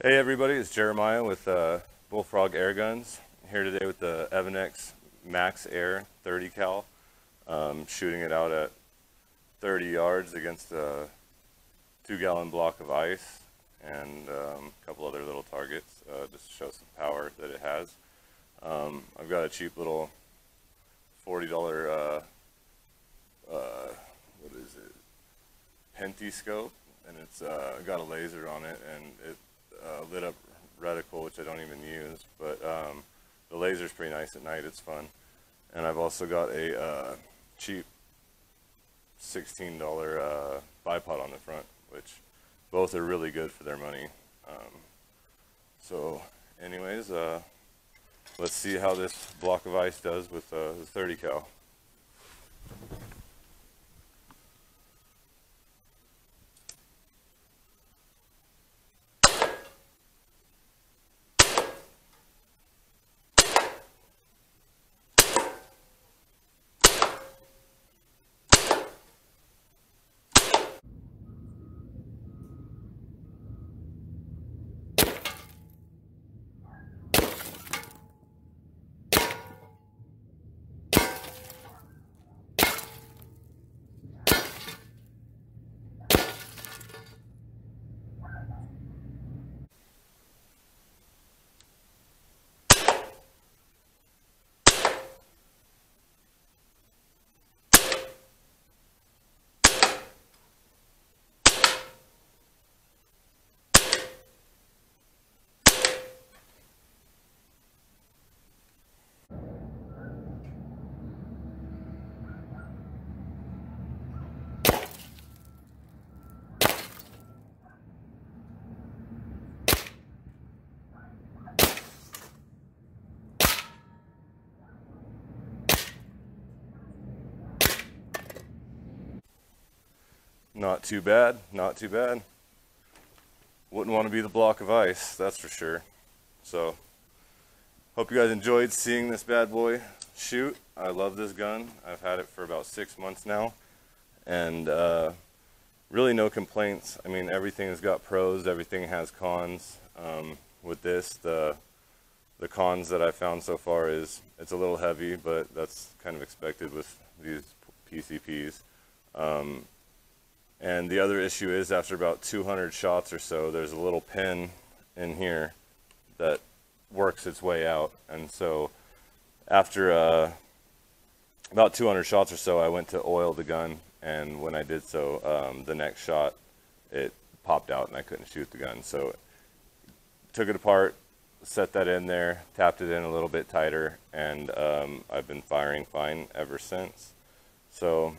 Hey everybody, it's Jeremiah with uh, Bullfrog Air Guns. Here today with the Evanix Max Air 30 cal, um, shooting it out at 30 yards against a two gallon block of ice and um, a couple other little targets uh, just to show some power that it has. Um, I've got a cheap little $40 uh, uh, what is it, Pinty scope and it's uh, got a laser on it and it uh, lit up reticle, which I don't even use, but um, the laser's pretty nice at night. It's fun. And I've also got a uh, cheap $16 uh, bipod on the front, which both are really good for their money. Um, so anyways, uh, let's see how this block of ice does with uh, the 30 cal. Not too bad, not too bad. Wouldn't want to be the block of ice, that's for sure. So, hope you guys enjoyed seeing this bad boy shoot. I love this gun. I've had it for about six months now. And uh, really no complaints. I mean, everything has got pros, everything has cons. Um, with this, the the cons that I found so far is it's a little heavy, but that's kind of expected with these PCPs. Um, and the other issue is after about 200 shots or so, there's a little pin in here that works its way out. And so after uh, about 200 shots or so, I went to oil the gun. And when I did so, um, the next shot, it popped out and I couldn't shoot the gun. So took it apart, set that in there, tapped it in a little bit tighter, and um, I've been firing fine ever since. So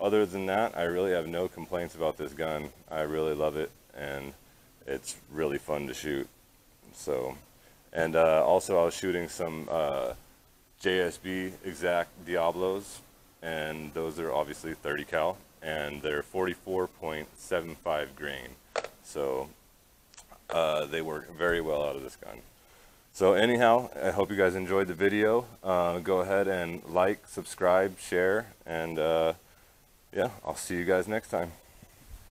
other than that, I really have no complaints about this gun. I really love it, and it's really fun to shoot. So, and uh, also I was shooting some uh, JSB exact Diablos, and those are obviously 30 cal, and they're 44.75 grain. So uh, they work very well out of this gun. So anyhow, I hope you guys enjoyed the video. Uh, go ahead and like, subscribe, share, and uh, yeah, I'll see you guys next time.